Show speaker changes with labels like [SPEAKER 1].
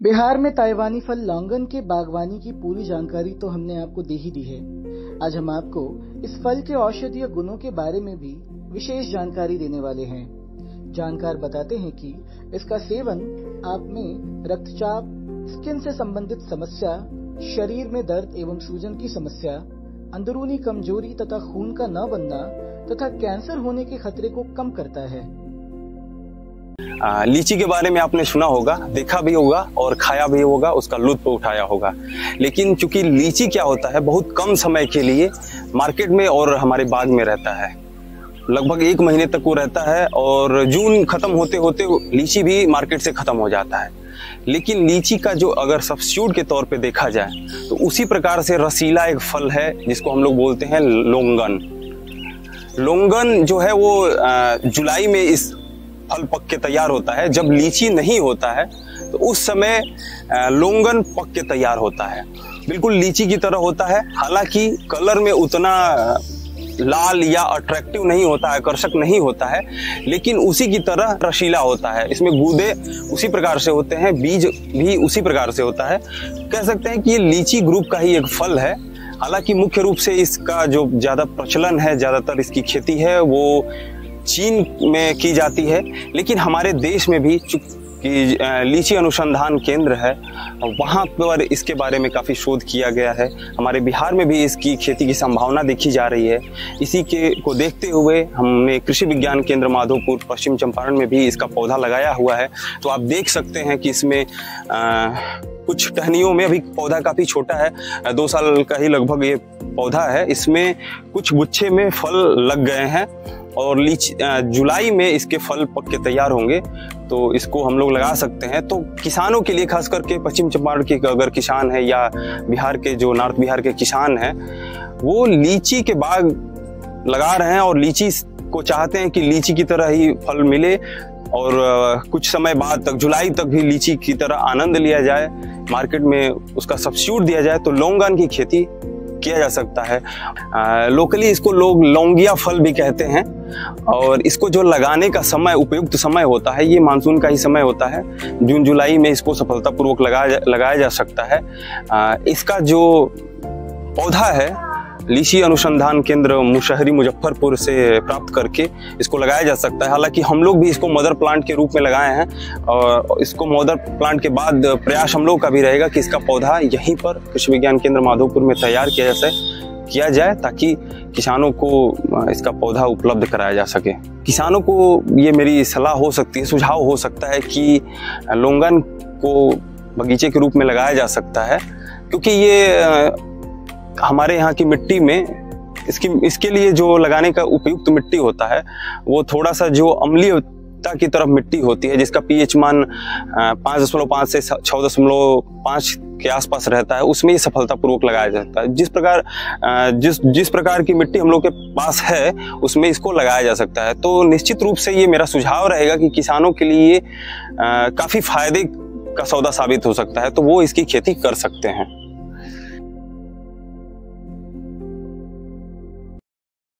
[SPEAKER 1] बिहार में ताइवानी फल लौंगन के बागवानी की पूरी जानकारी तो हमने आपको दे ही दी है। आज हम आपको इस फल के औषधीय गुणों के बारे में भी विशेष जानकारी देने वाले हैं। जानकार बताते हैं कि इसका सेवन आप में रक्तचाप, स्किन से संबंधित समस्या, शरीर में दर्द एवं सूजन की समस्या, अंदरूनी कमज़ोरी तथा खून का न बनना तथा कैंसर होने के खतरे को कम करता है।
[SPEAKER 2] आ, लीची के बारे में आपने सुना होगा देखा भी होगा और खाया भी होगा उसका लुत्फ उठाया होगा। लेकिन चूँकि लीची क्या होता है बहुत कम समय के लिए मार्केट में और हमारे बाग में रहता है। लगभग एक महीने तक वो रहता है और जून खत्म होते होते लीची भी मार्केट से खत्म हो जाता है। लेकिन लीची का जो अगर सब्सिट्यूट के तौर पे देखा जाए तो उसी प्रकार से रसीला एक फल है जिसको हम लोग बोलते हैं लोंगन। लोंगन जो है वो जुलाई में इस फल पक के तैयार होता है। जब लीची नहीं होता है तो उस समय लोंगन पक के तैयार होता है। बिल्कुल लीची की तरह होता है। हालाँकि कलर में उतना लाल या अट्रैक्टिव नहीं होता है आकर्षक नहीं होता है, लेकिन उसी की तरह रसीला होता है। इसमें गूदे उसी प्रकार से होते हैं, बीज भी उसी प्रकार से होता है। कह सकते हैं कि ये लीची ग्रुप का ही एक फल है। हालाँकि मुख्य रूप से इसका जो ज़्यादा प्रचलन है, ज़्यादातर इसकी खेती है, वो चीन में की जाती है लेकिन हमारे देश में भी कि लीची अनुसंधान केंद्र है वहाँ पर इसके बारे में काफ़ी शोध किया गया है। हमारे बिहार में भी इसकी खेती की संभावना देखी जा रही है। इसी के को देखते हुए हमने कृषि विज्ञान केंद्र माधोपुर पश्चिम चंपारण में भी इसका पौधा लगाया हुआ है। तो आप देख सकते हैं कि इसमें आ, कुछ टहनियों में अभी पौधा काफ़ी छोटा है। दो साल का ही लगभग ये पौधा है, इसमें कुछ गुच्छे में फल लग गए हैं और लीची जुलाई में इसके फल पक के तैयार होंगे तो इसको हम लोग लगा सकते हैं। तो किसानों के लिए खास करके पश्चिम चंपारण के अगर किसान है या बिहार के जो नॉर्थ बिहार के किसान हैं, वो लीची के बाग लगा रहे हैं और लीची को चाहते हैं कि लीची की तरह ही फल मिले और कुछ समय बाद तक, जुलाई तक भी लीची की तरह आनंद लिया जाए, मार्केट में उसका सब्सिट्यूट दिया जाए तो लौंगन की खेती किया जा सकता है। आ, लोकली इसको लोग लौंगिया फल भी कहते हैं। और इसको जो लगाने का समय उपयुक्त समय होता है ये मानसून का ही समय होता है। जून जुलाई में इसको सफलतापूर्वक लगाया लगाया जा सकता है। आ, इसका जो पौधा है लीची अनुसंधान केंद्र मुशहरी मुजफ्फरपुर से प्राप्त करके इसको लगाया जा सकता है। हालाँकि हम लोग भी इसको मदर प्लांट के रूप में लगाए हैं और इसको मदर प्लांट के बाद प्रयास हम लोग का भी रहेगा कि इसका पौधा यहीं पर कृषि विज्ञान केंद्र माधोपुर में तैयार किया जाए किया जाए ताकि किसानों को इसका पौधा उपलब्ध कराया जा सके। किसानों को ये मेरी सलाह हो सकती है, सुझाव हो सकता है कि लोंगन को बगीचे के रूप में लगाया जा सकता है, क्योंकि ये हमारे यहाँ की मिट्टी में इसकी, इसके लिए जो लगाने का उपयुक्त मिट्टी होता है, वो थोड़ा सा जो अम्लीयता की तरफ़ मिट्टी होती है, जिसका पीएच मान पाँच दशमलव पाँच से छः दशमलव पाँच के आसपास रहता है, उसमें ही सफलतापूर्वक लगाया जाता है। जिस प्रकार जिस जिस प्रकार की मिट्टी हम लोग के पास है, उसमें इसको लगाया जा सकता है। तो निश्चित रूप से ये मेरा सुझाव रहेगा कि किसानों के लिए काफ़ी फ़ायदे का सौदा साबित हो सकता है तो वो इसकी खेती कर सकते हैं।